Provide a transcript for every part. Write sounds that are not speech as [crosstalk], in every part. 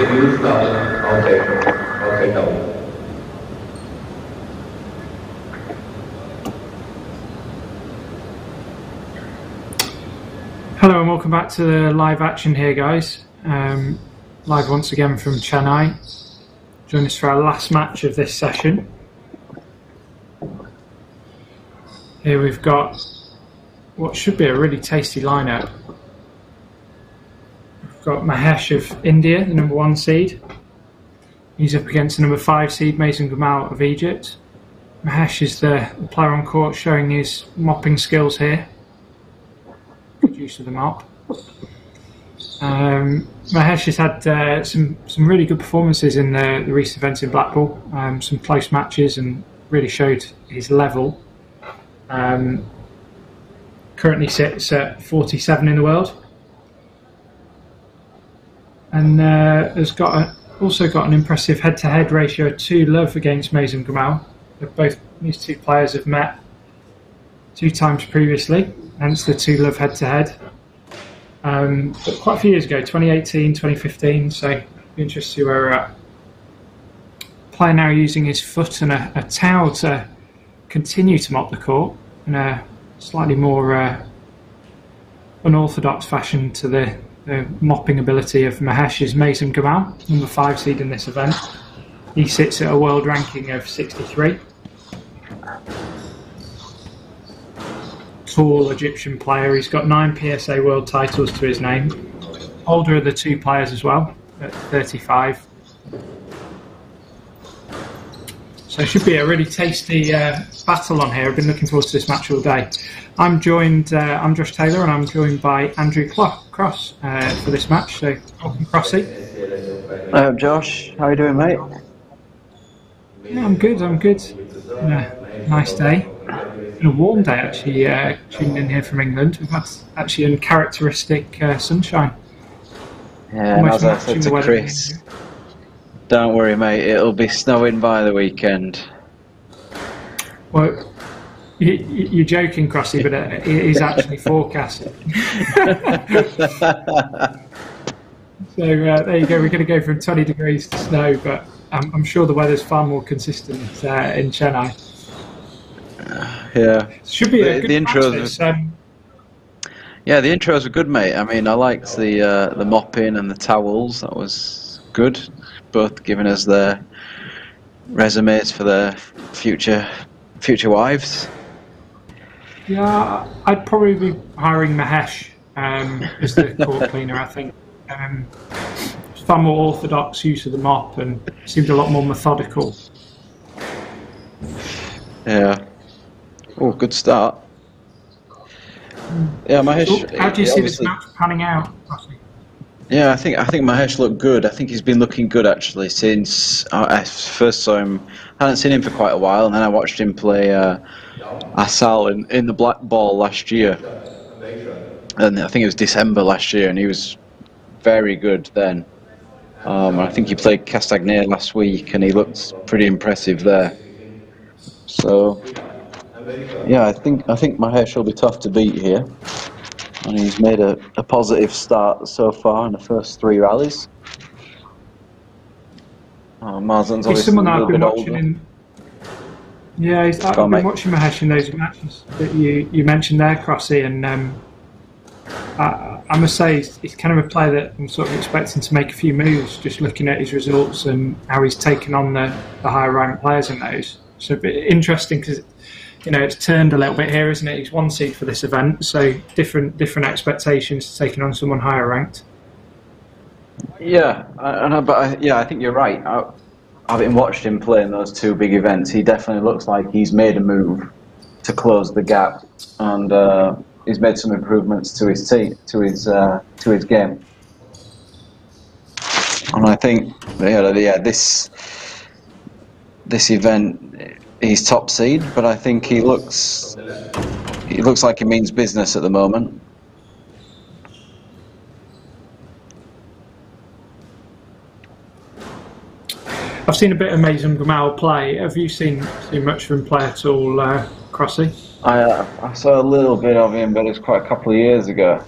If you I'll take, I'll take over. Hello and welcome back to the live action here, guys. Um, live once again from Chennai. Join us for our last match of this session. Here we've got what should be a really tasty lineup. Got Mahesh of India, the number one seed. He's up against the number five seed, Mazen Gamal of Egypt. Mahesh is the, the player on court showing his mopping skills here. Good use of the mop. Um, Mahesh has had uh, some some really good performances in the, the recent events in Black Ball. Um, some close matches and really showed his level. Um, currently sits at 47 in the world, and uh, has got a, also got an impressive head-to-head ratio of two love against Mazen Gamal. Both these two players have met two times previously, hence the two love head-to-head. Um, but quite a few years ago, 2018, 2015. So be interested to see where we're at. Player now using his foot and a, a towel to continue to mop the court in a slightly more uh, unorthodox fashion to the, the, mopping ability of Mahesh's Mazen Gamal, number five seed in this event. He sits at a world ranking of 63. Tall Egyptian player. He's got nine PSA world titles to his name. Older of the two players as well, at 35. So it should be a really tasty uh, battle on here. I've been looking forward to this match all day. I'm joined, uh, I'm Josh Taylor, and I'm joined by Andrew Cross uh, for this match. So welcome, Crossy. Hello, Josh. How are you doing, mate? Yeah, I'm good. I'm good. Yeah, nice day. Been a warm day actually. Uh, tuned in here from England. We've had actually uncharacteristic uh, sunshine. Yeah, and as I said to Chris, don't worry, mate. It'll be snowing by the weekend. Well, you, are joking, Crossy, but it is actually [laughs] forecast. so uh, there you go. We're going to go from 20 degrees to snow, but I'm, I'm sure the weather's far more consistent uh, in Chennai. yeah, should be the, the intros. um, yeah, the intros were good, mate. I mean, I liked the uh, the mopping and the towels. That was good. Both giving us their resumes for their future future wives. Yeah, I'd probably be hiring Mahesh um, as the [laughs] court cleaner. I think um, far more orthodox use of the mop and seemed a lot more methodical. Yeah. Oh, good start. Yeah, Mahesh. So how do you see this match panning out? Yeah, I think I think Mahesh looked good. I think he's been looking good actually since I first saw him. I hadn't seen him for quite a while, and then I watched him play uh, Asal in, in the black ball last year. And I think it was December last year, and he was very good then. Um, I think he played Castagnet last week, and he looked pretty impressive there. So, yeah, I think I think Mahesh will be tough to beat here, and he's made a, a positive start so far in the first three rallies. Oh, Mazen's obviously someone a little bit older. In, yeah, I've been on, watching Mahesh in those matches that you, you mentioned there, Crossy, and um, I, I, must say he's, he's, kind of a player that I'm sort of expecting to make a few moves, just looking at his results and how he's taken on the, the higher ranked players in those. So a bit interesting because you know it's turned a little bit here, isn't it? He's one seed for this event, so different different expectations taking on someone higher ranked. Yeah, I, I, but I, yeah, I think you're right. I, having watched him play in those two big events, he definitely looks like he's made a move to close the gap, and uh, he's made some improvements to his team, to his uh, to his game. And I think, yeah, yeah, this this event, he's top seed, but I think he looks he looks like he means business at the moment. I've seen a bit of Mazen Gamal play. Have you seen seen much of him play at all, uh, Crossy? I uh, I saw a little bit of him, but it's quite a couple of years ago.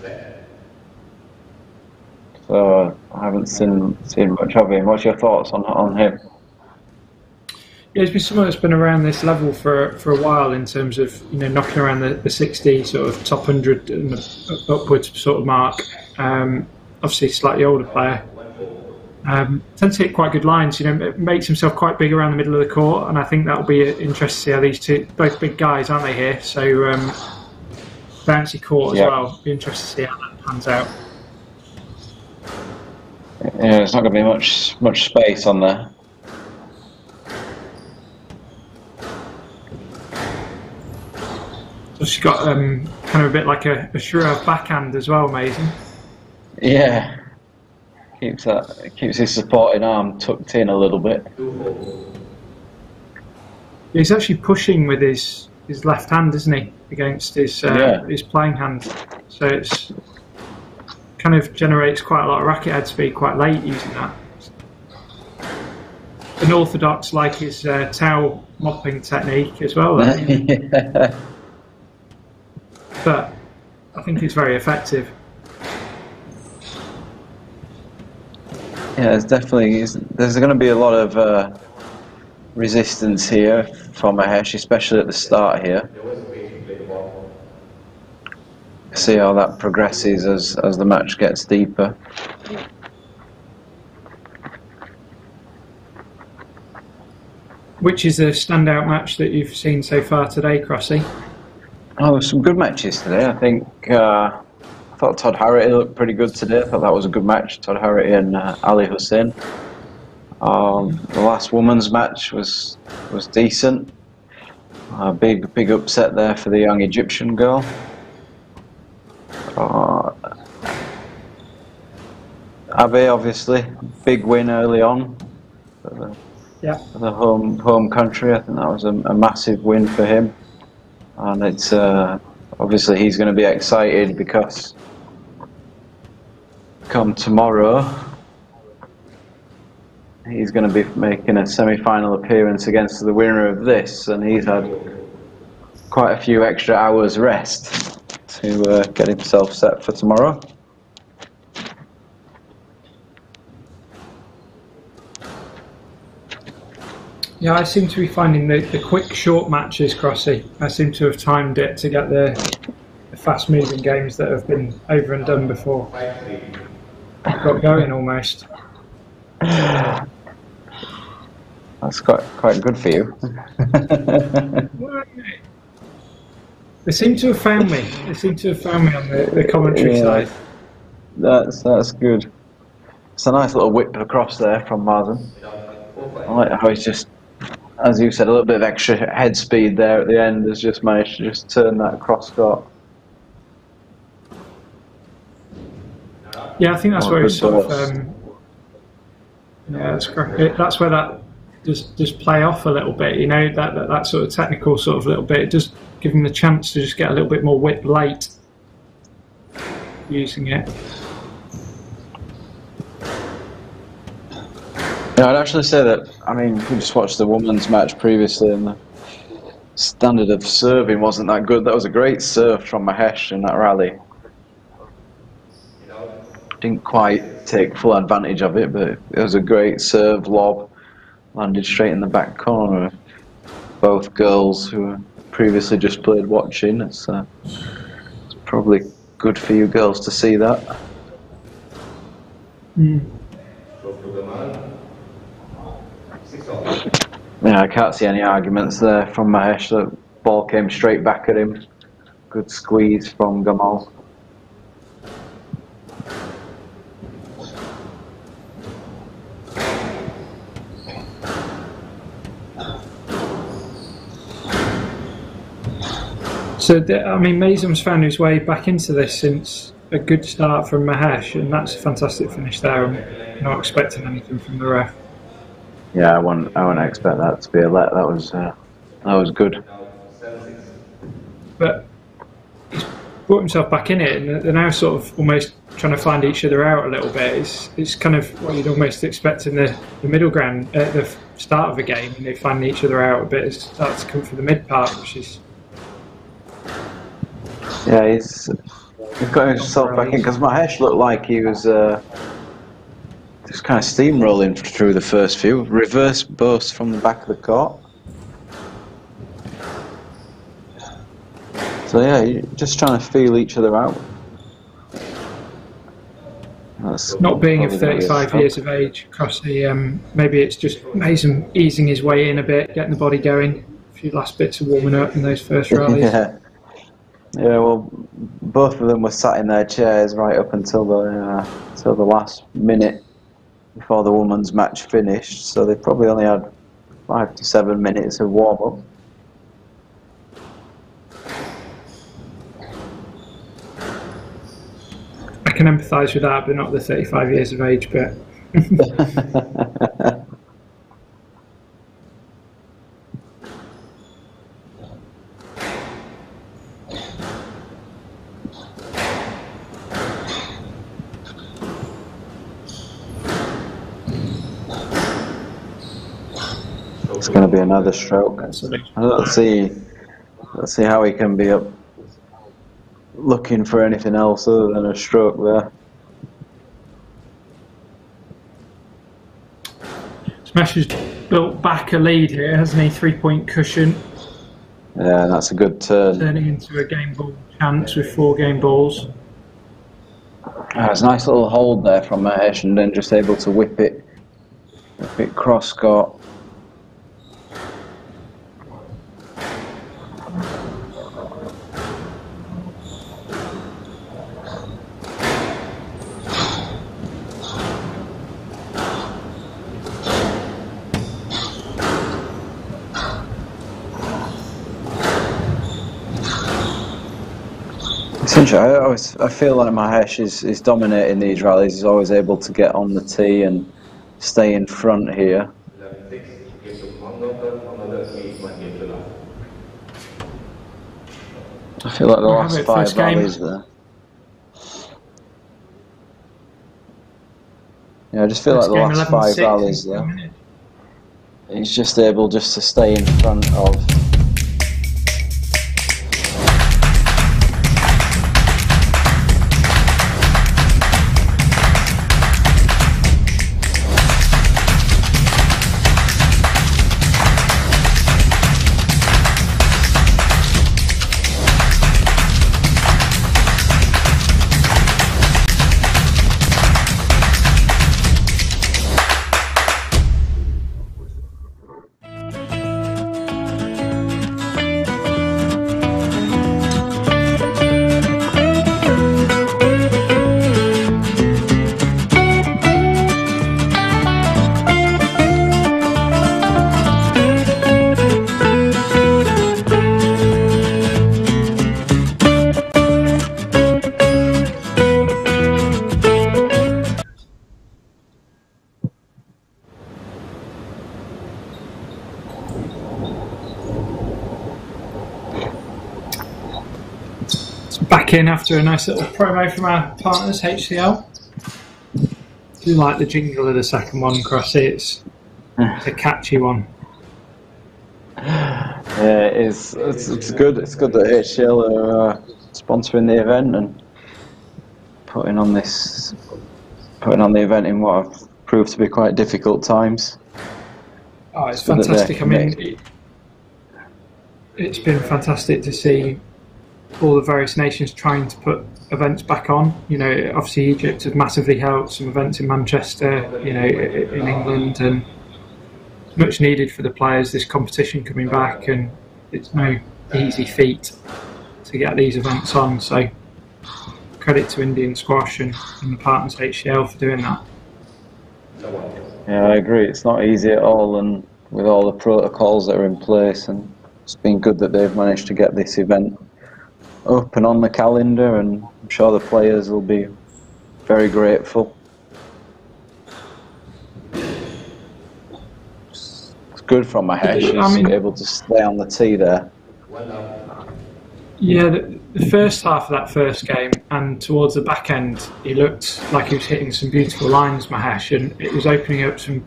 so I haven't seen seen much of him. What's your thoughts on on him? Yeah, it's been someone that's been around this level for for a while in terms of you know knocking around the, the 60 sort of top 100 and upwards sort of mark. Um, obviously, slightly older player. Um, tends to hit quite good lines. You know, makes himself quite big around the middle of the court, and I think that'll be interesting to see how these two, both big guys, aren't they here? So um, bouncy court as Yeah. well. Be interested to see how that pans out. Yeah, there's not going to be much much space on there. So she's got um, kind of a bit like a, a Shrew backhand as well, Mazen. Yeah, keeps that keeps his supporting arm tucked in a little bit. He's actually pushing with his, his left hand, isn't he, against his uh, Yeah. his playing hand. So it's kind of generates quite a lot of racket head speed quite late using that. Unorthodox like his uh, towel mopping technique as well, yeah. [laughs] [laughs] but I think it's very effective. Yeah, there's definitely there's going to be a lot of uh, resistance here from Mahesh, especially at the start here. See how that progresses as as the match gets deeper. Which is a standout match that you've seen so far today, Crossy? Oh, some good matches today. I think uh, I thought Todd Harrity looked pretty good today. I thought that was a good match. Todd Harrity and uh, Ali Hussein. Um, the last women's match was was decent. A big big upset there for the young Egyptian girl. Uh, Abe obviously big win early on. For the, Yeah. for the home home country, I think that was a, a massive win for him and it's uh, obviously he's going to be excited because come tomorrow he's going to be making a semi-final appearance against the winner of this. And he's had quite a few extra hours rest to uh, get himself set for tomorrow Yeah, I seem to be finding the, the quick, short matches, Crossy. I seem to have timed it to get the, the fast moving games that have been over and done before. Got going almost. [sighs] that's quite quite good for you [laughs] They seem to have found me. They seem to have found me on the, the commentary Yeah. side. that's that's good it's a nice little whip across there from Martin I like how he's just, as you said, a little bit of extra head speed there at the end has just managed to just turn that cross court. Yeah, I think that's Oh, where it's sort of. Um, yeah, that's. That's where that just just play off a little bit. You know that, that that sort of technical sort of little bit. It does give him the chance to just get a little bit more whip late using it. Yeah, I'd actually say that, I mean, we just watched the women's match previously and the standard of serving wasn't that good. That was a great serve from Mahesh in that rally. Didn't quite take full advantage of it, but it was a great serve lob. Landed straight in the back corner. Both girls who previously just played watching. It's, uh, it's probably good for you girls to see that. Yeah, I can't see any arguments there from Mahesh. The ball came straight back at him. Good squeeze from Gamal. So I mean, Mazen's found his way back into this since a good start from Mahesh, and that's a fantastic finish there. I'm not expecting anything from the ref. Yeah, I wouldn't, I wouldn't expect that to be a let. That was, uh, that was good. but he's brought himself back in it, and they're now sort of almost trying to find each other out a little bit. It's it's kind of what you'd almost expect in the, the middle ground at the start of a game, and they find each other out a bit. It starts to come through the mid part, which is Yeah, he's, he's got himself back in because Mahesh looked like he was uh, just kind of steamrolling through the first few. Reverse burst from the back of the court. So yeah, just trying to feel each other out. That's Not being of probably gonna be a 35 years of age, Crossy, um, maybe it's just Mazen easing his way in a bit, getting the body going. A few last bits of warming up in those first [laughs] rallies. yeah. Yeah, well, both of them were sat in their chairs right up until the uh, until the last minute before the women's match finished. So they probably only had five to seven minutes of warm up. I can empathise with that, but not the 35 years of age bit. [laughs] [laughs] another stroke. Let's see. Let's see how he can be up looking for anything else other than a stroke there. Smash has built back a lead here, hasn't he? Three point cushion, Yeah, that's a good turn. turning into a game ball chance with four game balls. Ah, it's a nice little hold there from Mahesh and then just able to whip it, whip it cross court. Essentially, I always I feel like Mahesh is, is dominating these rallies. He's always able to get on the tee and stay in front here. 11 6 gives to Mangaonkar, another 8 1 game to love. I feel like the last it five first game. rallies there. Yeah, I just feel First like the game, last 11-6 five in rallies there. He's just able just to stay in front of. In after a nice little promo from our partners, HCL. Do like the jingle of the second one, Crossy. It's, it's [sighs] a catchy one. [sighs] Yeah, it is. It's, it's good. It's good that HCL are uh, sponsoring the event and putting on this, putting on the event in what have proved to be quite difficult times. Oh, it's So fantastic. I mean, it's been fantastic to see all the various nations trying to put events back on. You know, obviously Egypt has massively helped some events in Manchester, you know, in England, and much needed for the players. This competition coming back, and it's no easy feat to get these events on. So, credit to Indian Squash and, and the partners HCL for doing that. Yeah, I agree. It's not easy at all, and with all the protocols that are in place, and it's been good that they've managed to get this event up and on the calendar, and I'm sure the players will be very grateful. It's good from Mahesh. He's I mean- able to stay on the tee there. Yeah, the, the first half of that first game and towards the back end, he looked like he was hitting some beautiful lines, Mahesh, and it was opening up some,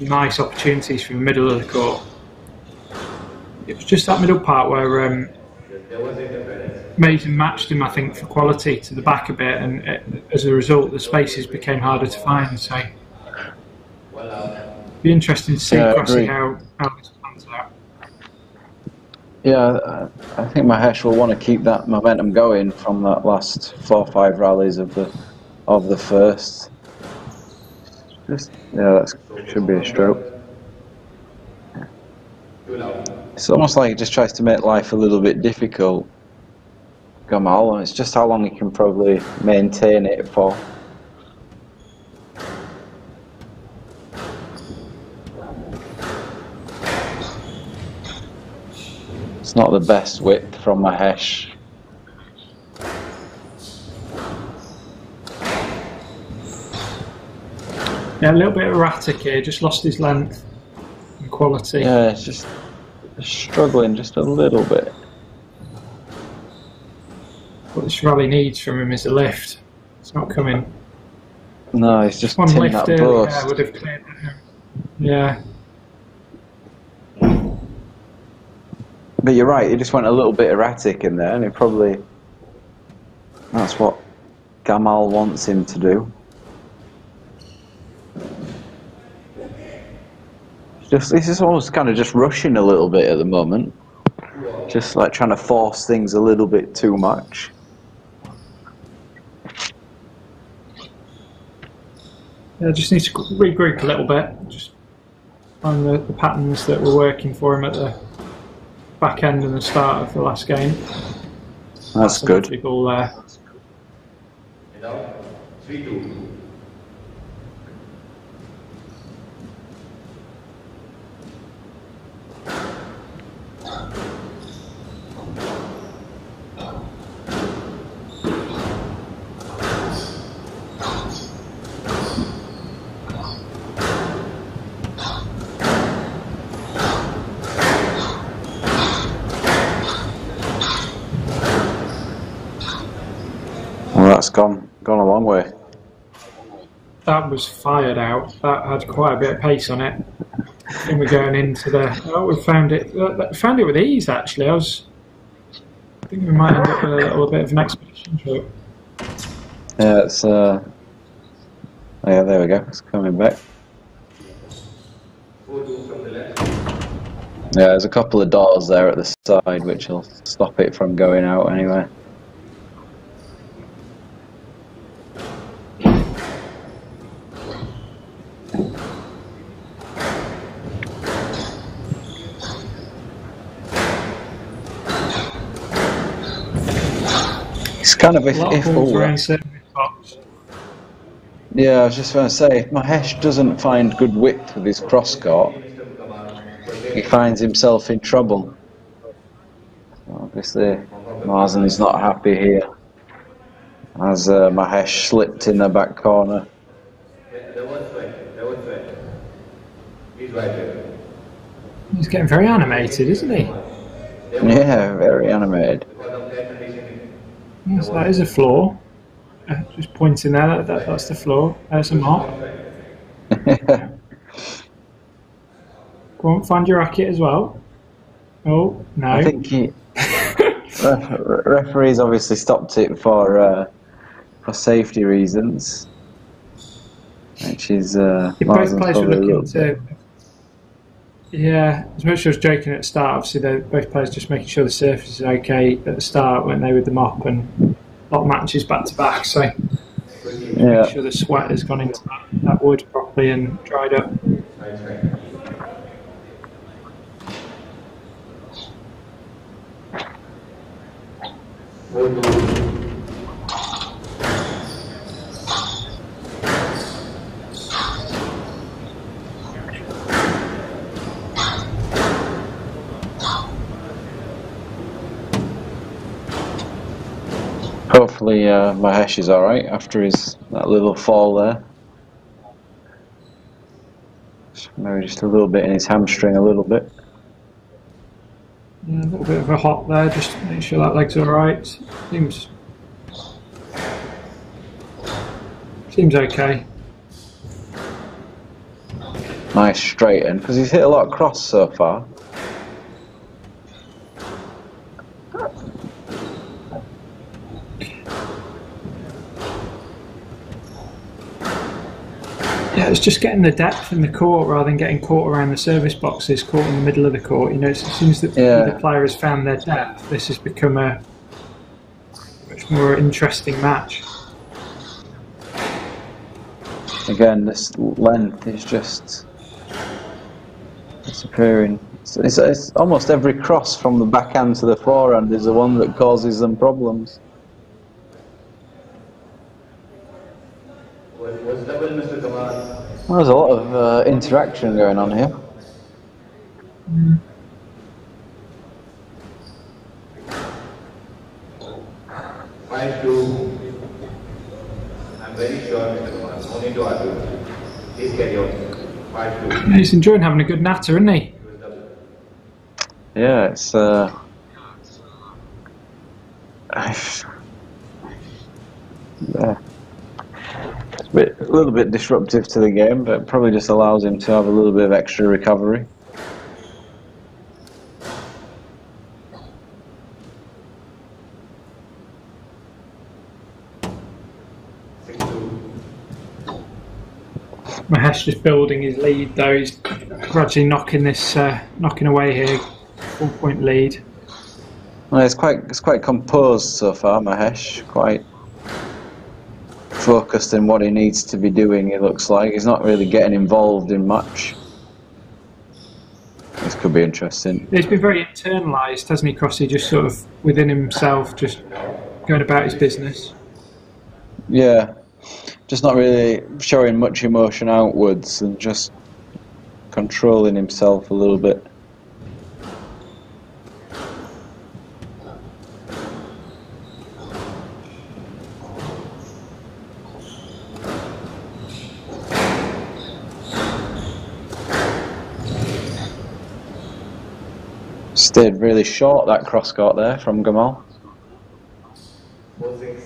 nice opportunities from the middle of the court. It was just that middle part where um, Mazen matched him, I think, for quality to the back a bit, and it, as a result, the spaces became harder to find. So Be interesting to see Yeah, Crossy how how this pans out. Yeah, I, think Mahesh will want to keep that momentum going from that last four or five rallies of the of the first. Just yeah, that should be a stroke. It's almost like he just tries to make life a little bit difficult. And it's just how long he can probably maintain it for. It's not the best width from Mahesh. Yeah, a little bit erratic here. Just lost his length and quality. Yeah, it's just struggling just a little bit. What this rally needs from him is a lift. It's not coming. No, it's just One lift that burst. would have cleared. Yeah. But you're right, he just went a little bit erratic in there, and it probably. That's what Gamal wants him to do. Just this is almost kind of just rushing a little bit at the moment. Just like trying to force things a little bit too much. Yeah, just needs to regroup a little bit. Just find the, the patterns that were working for him at the back end and the start of the last game. That's a good. lovely ball there. That's gone gone a long way. That was fired out. That had quite a bit of pace on it. And we're going into the. Oh, we found it. uh, Found it with ease actually. I was. I think we might end up with a little bit of an expedition trip. Yeah, it's uh. oh, yeah, there we go. It's coming back. Four two from the left. Yeah, there's a couple of doors there at the side which will stop it from going out anyway. Kind of if, A if balls around service box. yeah, I was just going to say, if Mahesh doesn't find good width with his cross court, he finds himself in trouble. Obviously, Mazen is not happy here. As uh, Mahesh slipped in the back corner. Yeah, that was right. That was right. He's right there. He's getting very animated, isn't he? Yeah, very animated. Because of that conditioning. Yes, that is a flaw. Uh, just pointing there, that, that, that's the flaw. There's a mark. [laughs] Go on, find your racket as well. Oh, no. I think he. [laughs] ref, referees obviously stopped it for uh, for safety reasons, which is uh, both players were looking to. Yeah, as much as I was joking at the start, obviously they both players just making sure the surface is okay at the start when they with the mop and a lot of matches back to back. So Yeah, make sure the sweat has gone into that, that wood properly and dried up. Nice hopefully uh, Mahesh is all right after his that little fall there. Maybe just a little bit in his hamstring, a little bit. Yeah, a little bit of a hop there, just to make sure that leg's all right. Seems seems okay. Nice straighten because he's hit a lot of cross so far. It's just getting the depth in the court rather than getting caught around the service boxes, caught in the middle of the court. You know, it's, as soon as the, Yeah. the player has found their depth, this has become a much more interesting match. Again, this length is just disappearing. It's, it's, it's almost every cross from the backhand to the forehand is the one that causes them problems. Was, was double, Mr. Kamal. Well, there's a lot of uh, interaction going on here. Five two. I'm very sure, Mr. Kamal. No need to argue. Please carry on. Five two. He's enjoying having a good natter, isn't he? It was double. Yeah, it's uh, yeah. It's a, bit, a little bit disruptive to the game, but probably just allows him to have a little bit of extra recovery. Mahesh just building his lead, though. He's gradually knocking this, uh, knocking away here. Four point lead. Well, it's quite it's quite composed so far, Mahesh. Quite focused in what he needs to be doing. It looks like he's not really getting involved in much. This could be interesting. He's been very internalised, hasn't he, Crossy? Just sort of within himself, just going about his business. Yeah, just not really showing much emotion outwards and just controlling himself a little bit. Stayed really short that cross court there from Gamal. Four six.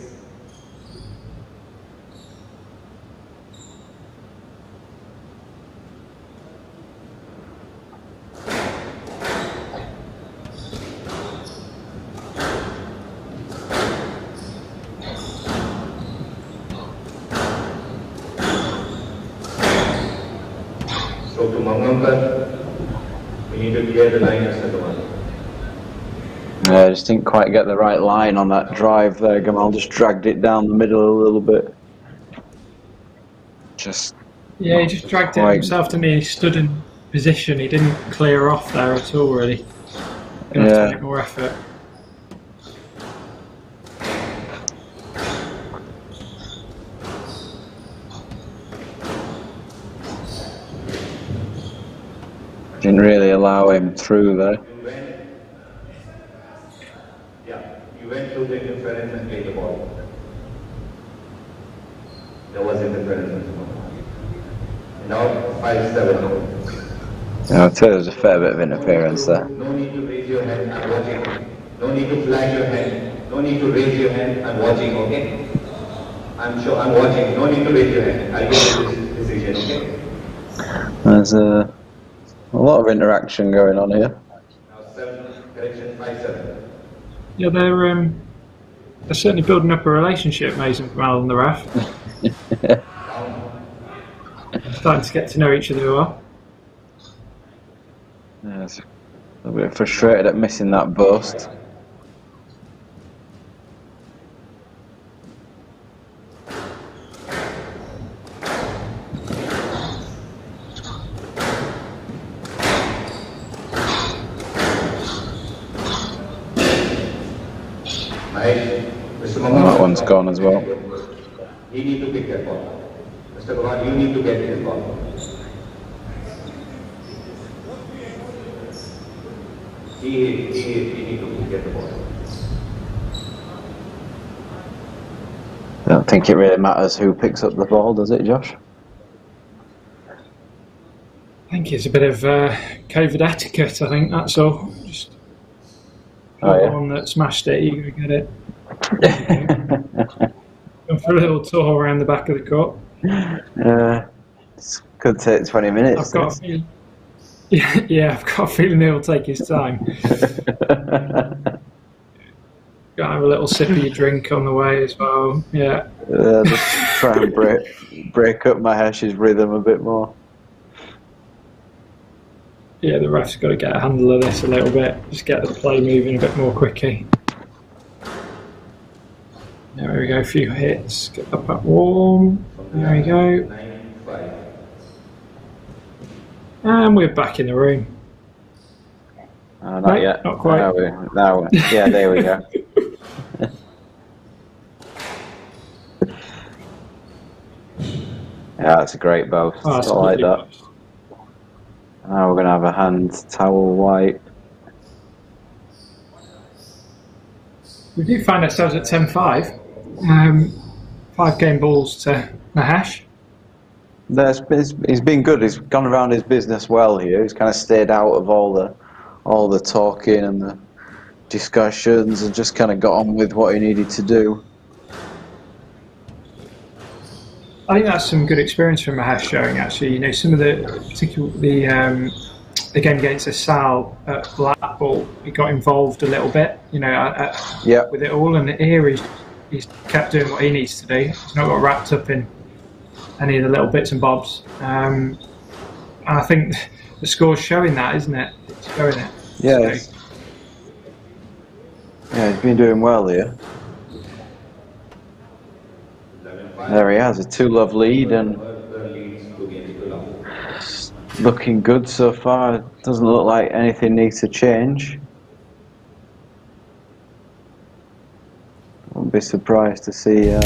So to Mangaonkar, we need to clear the line, Mr. Kamal. Yeah, I just didn't quite get the right line on that drive there. Gamal just dragged it down the middle a little bit. Just Yeah, he just dragged it himself to me. He stood in position. He didn't clear off there at all, really. Gonna have Yeah. to make more effort. didn't really allow him through there. You went, through the interference and played the ball. There was interference. Now five seven. Yeah, I'd say there's a fair bit of interference there. No need to raise your hand, I'm watching. No need to flash your hand. No need to raise your hand, I'm watching, okay? I'm sure I'm watching. No need to raise your hand. I'll get the decision, okay? There's a, a lot of interaction going on here. Now seven, correction, five seven. Yeah, they're um, they're certainly building up a relationship, Mazen Kamal and the ref. [laughs] Starting to get to know each other well. Yeah, a little bit frustrated at missing that burst. Mahesh, Mr. Well, Mamman. that one's gone as well. He need to pick that ball. Mr. Kumar, you need to get his ball. He, he, he need to get the ball. I don't think it really matters who picks up the ball, does it, Josh? I think it's a bit of uh, COVID etiquette. I think that's all. Just Oh, yeah. one that smashed it, you go get it. [laughs] Going for a little tour around the back of the court. Uh, could take 20 minutes. I've got a feeling. Yeah, [laughs] yeah, I've got a feeling he'll take his time. [laughs] Gotta have a little sip of your drink on the way as well. Yeah. Uh, just try and break break up Mahesh's rhythm a bit more. Yeah, the ref's got to get a handle of this a little bit. Just get the play moving a bit more quickly. There we go, a few hits. Get the puck warm. There we go. And we're back in the room. Uh, not No, yet. not quite. Now we, now we, yeah, there we go. [laughs] yeah, that's a great boast. Oh, I that's like that. Now we're gonna have a hand towel wipe. We do find ourselves at 10 5. Um, five game balls to Mahesh. There's, he's, he's been good. He's gone around his business well here. He's kind of stayed out of all the all the talking and the discussions, and just kind of got on with what he needed to do. I think that's some good experience from Mahesh showing actually. You know, some of the particularly the um, the game against Sal at Blackpool, he got involved a little bit. You know, at, Yeah, with it all, and here he's he's kept doing what he needs to do. He's not got wrapped up in any of the little bits and bobs. Um, and I think the score's showing that, isn't it? It's showing it. yeah, So, yeah. He's been doing well here. Eleven, five. There he has a two-love lead and looking good so far. Doesn't look like anything needs to change. Wouldn't be surprised to see. Uh,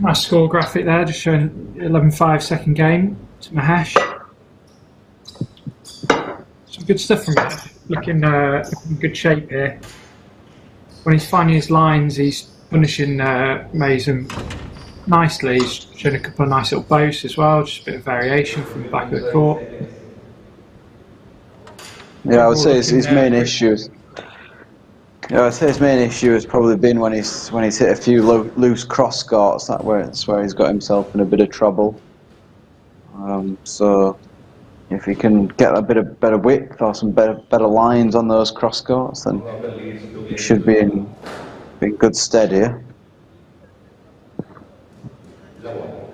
my score graphic there just showing 11-5 second game to Mahesh. Some good stuff from Mahesh. Looking uh, in good shape here. When he's finding his lines, he's punishing uh, Mazen nicely. He's showing a couple of nice little boasts as well, just a bit of variation from the back of the court. yeah, I would say his, his main issues. Yeah, I'd say his main issue has probably been when he's when he's hit a few lo- loose cross courts. That where it's where he's got himself in a bit of trouble. Um, so if he can get a bit of better width or some better better lines on those cross courts, then he should be in be in good stead here. Lower.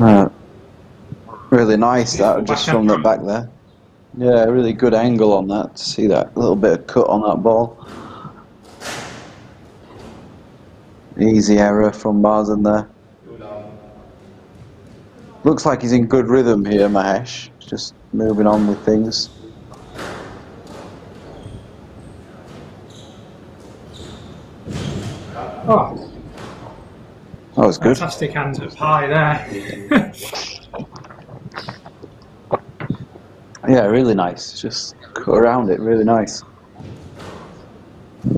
Uh, really nice that just from the back there. Yeah, really good angle on that to see that little bit of cut on that ball. Easy error from Mazen there. Looks like he's in good rhythm here, Mahesh. Just moving on with things. Oh, That was good. fantastic hands up high there. [laughs] Yeah, really nice. Just cut around it, really nice. I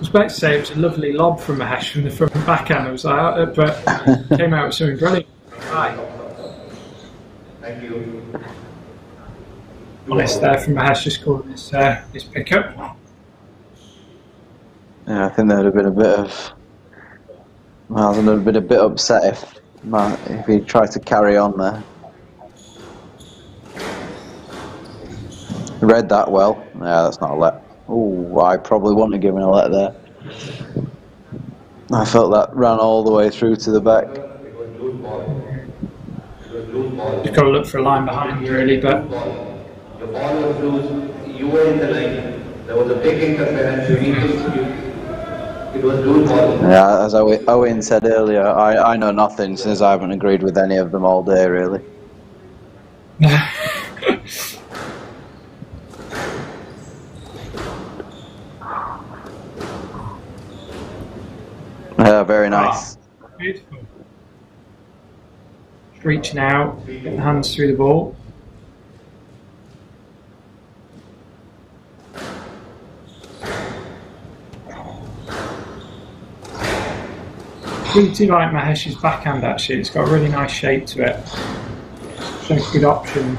was about to say it was a lovely lob from Mahesh from the front backhand. I was like, uh, but [laughs] came out with something brilliant. Hi. Thank you. Honest there from Mahesh just calling his, uh, his pickup. Yeah, I think there'd have been a bit of. Mazen would have been a bit upset if if he tried to carry on there. Read that well. Yeah, that's not a let. Oh, I probably wouldn't have given a let there. I felt that ran all the way through to the back. It was loose ball. It was loose ball. You've got to look for a line behind, really, but. Your ball was loose. You were in the line. There was a big interference. You need to. It was loose ball. Yeah, as Owen Owen said earlier, I, I know nothing since I haven't agreed with any of them all day, really. [laughs] [laughs] Yeah, very ah. nice. beautiful. Just reaching out, getting the hands through the ball. do, do like Mahesh's backhand actually. It's got a really nice shape to it. Shows good options.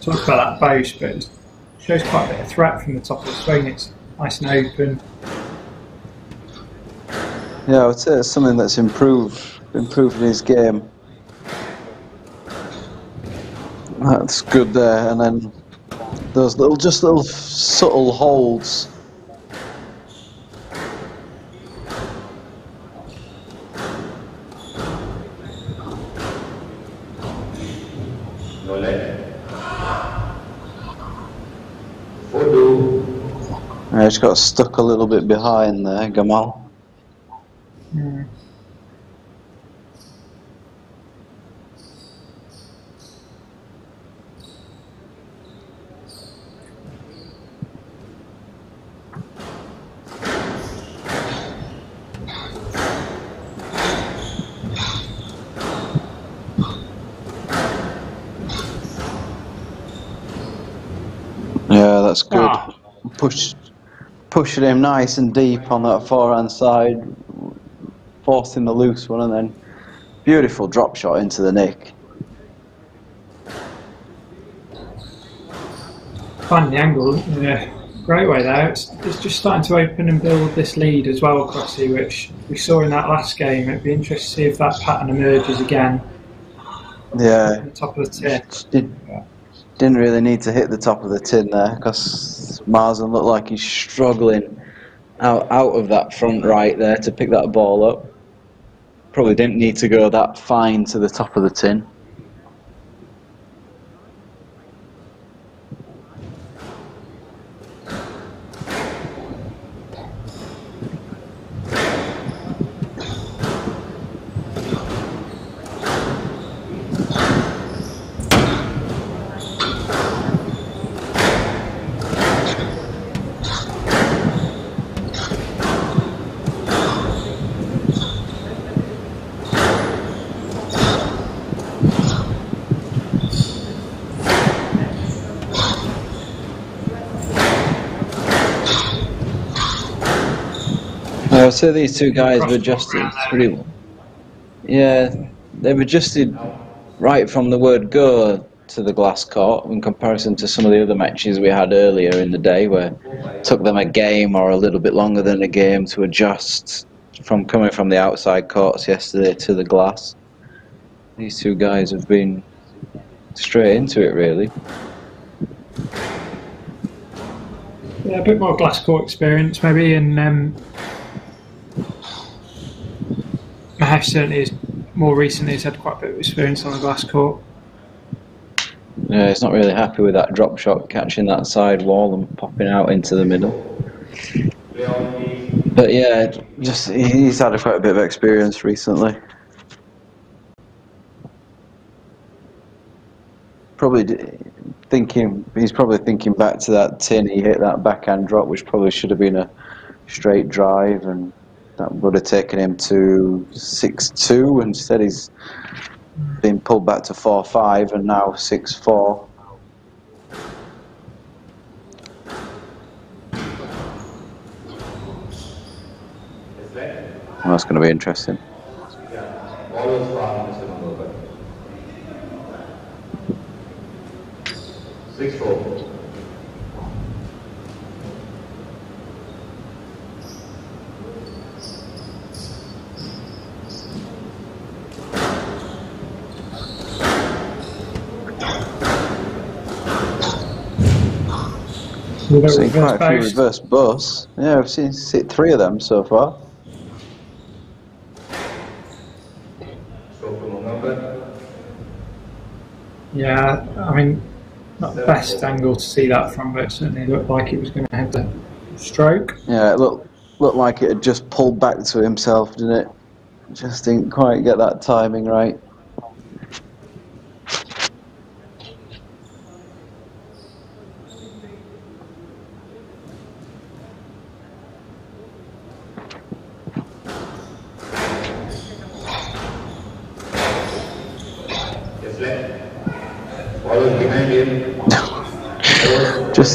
Talk about that boast, but it shows quite a bit of threat from the top of the swing. It's nice and open. Yeah, I would say it's something that's improved improved his game. That's good there, and then those little just little subtle holds. No let. Four two. I just got stuck a little bit behind there, Gamal. Mm. Yeah, that's good. Ah. Push, pushing him nice and deep on that forehand side, forcing the loose one, and then beautiful drop shot into the nick. Finding the angle in a great way there. It's, it's just starting to open and build this lead as well, Crossy, which we saw in that last game. It'd be interesting to see if that pattern emerges again Yeah, the top of the tier. Did, didn't really need to hit the top of the tin there because Mazen looked like he's struggling out out of that front right there to pick that ball up. Probably didn't need to go that fine to the top of the tin. Say these two guys were adjusted pretty well. Yeah, they've adjusted right from the word go to the glass court in comparison to some of the other matches we had earlier in the day where it took them a game or a little bit longer than a game to adjust from coming from the outside courts yesterday to the glass. These two guys have been straight into it really. Yeah, a bit more glass court experience maybe, and um, Mahesh certainly is more recently has had quite a bit of experience on the glass court. Yeah, he's not really happy with that drop shot catching that side wall and popping out into the middle. But yeah, just he's had quite a bit of experience recently. Probably thinking he's probably thinking back to that tin he hit that backhand drop, which probably should have been a straight drive, and that would have taken him to six two. Instead, he's been pulled back to four five, and now six four. Well, that's going to be interesting. Six four. With a Seen quite a few reverse boasts. Yeah, I've seen see three of them so far. Stroke to Mangaonkar. Yeah, I mean, not the best angle to see that from, but it certainly looked like it was going to have the stroke. Yeah, it looked looked like it had just pulled back to himself, didn't it? Just didn't quite get that timing right.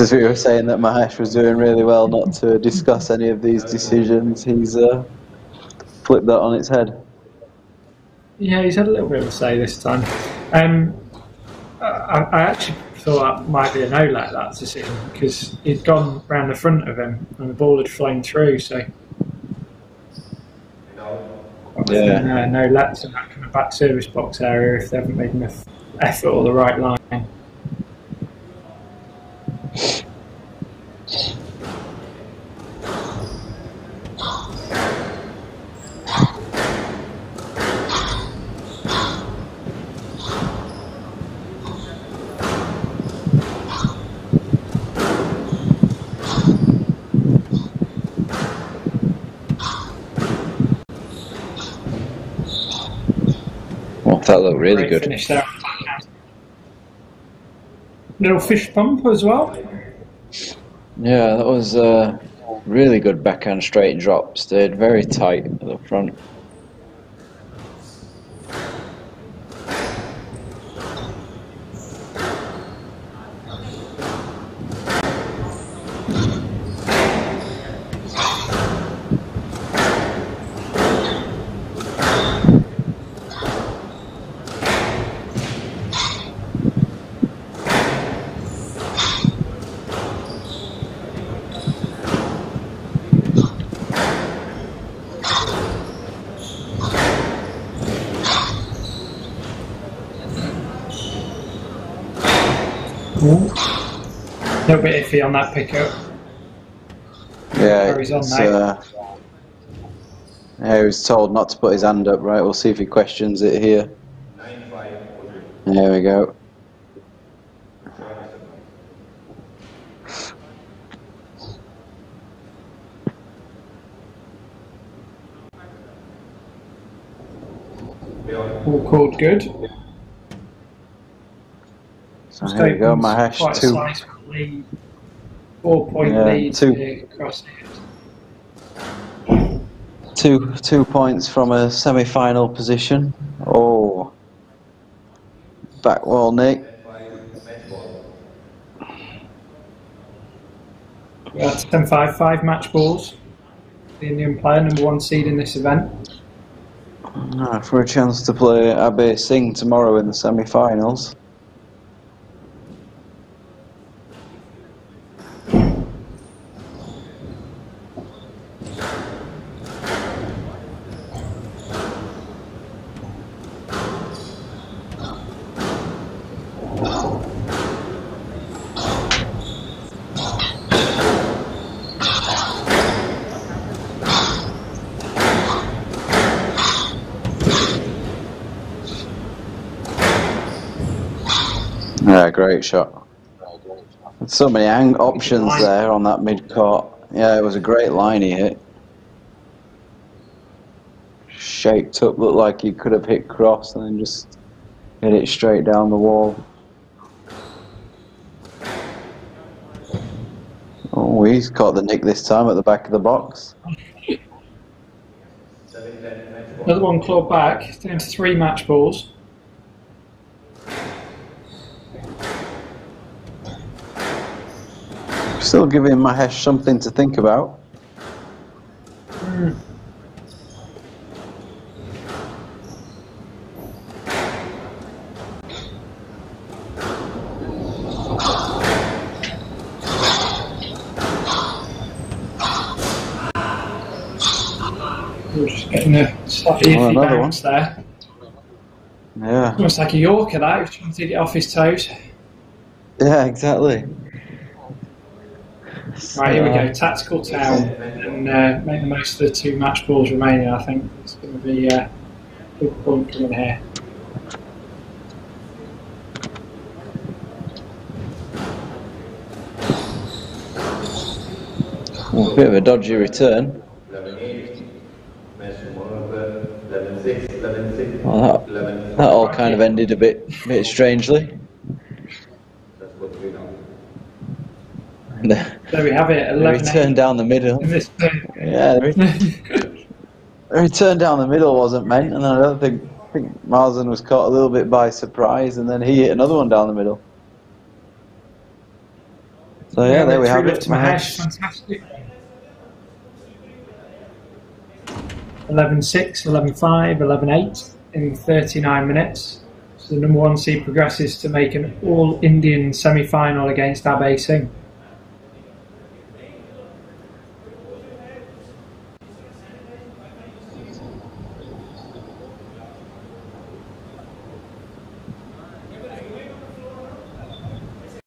As we were saying that Mahesh was doing really well not to discuss any of these decisions, he's uh, flipped that on its head. Yeah, he's had a little bit of a say this time. Um, I, I actually thought that might be a no let that decision because he'd gone round the front of him and the ball had flown through, so Yeah. uh, no lets in that kind of back service box area if they haven't made enough effort or the right line. Well, that looked really good. Finish there. Little fish pump as well. Yeah, that was a really good backhand straight drop. Stayed very tight at the front. A little bit iffy on that pickup. Yeah, Carries on uh, yeah, he was told not to put his hand up. Right, we'll see if he questions it here. There we go. All called good. So here we go, Mahesh. Quite Two, sizable lead. Four point Yeah, lead two. across two, two points from a semi-final position. Oh, back wall, Nick. 10-5. Match. We had 10 5 5 match balls. The Indian player, number one seed in this event. For a chance to play Abhay Singh tomorrow in the semi-finals. Yeah, great shot. So many ang- options there on that mid court. Yeah, it was a great line he hit. Shaped up, looked like he could have hit cross and then just hit it straight down the wall. Oh, he's caught the nick this time at the back of the box. 7-10. Match ball. Another one clawed back, down to three match balls. Still giving Mahesh something to think about. We're just getting a slightly Oh, iffy another bounce there. Yeah, Almost like a Yorker that, he was trying to get off his toes. yeah, exactly. Right, here we go. Tactical town and uh, make the most of the two match balls remaining. I think it's going to be uh, a big point coming here. Oh, bit of a dodgy return. 11-8. Match tomorrow, 11-6, 11-6, Well, that, that all kind of ended a bit, bit strangely. That's what we know. [laughs] The, There we have it. the 11 return down the middle. Yeah, the, re- return [laughs] down the middle wasn't meant, and I don't think, I think Mazen was caught a little bit by surprise, and then he hit another one down the middle. So yeah, there we have it. Mahesh, fantastic. 11-6, 11-5, 11-8 in 39 minutes. So the number one seed progresses to make an all-Indian semi-final against Abhay Singh.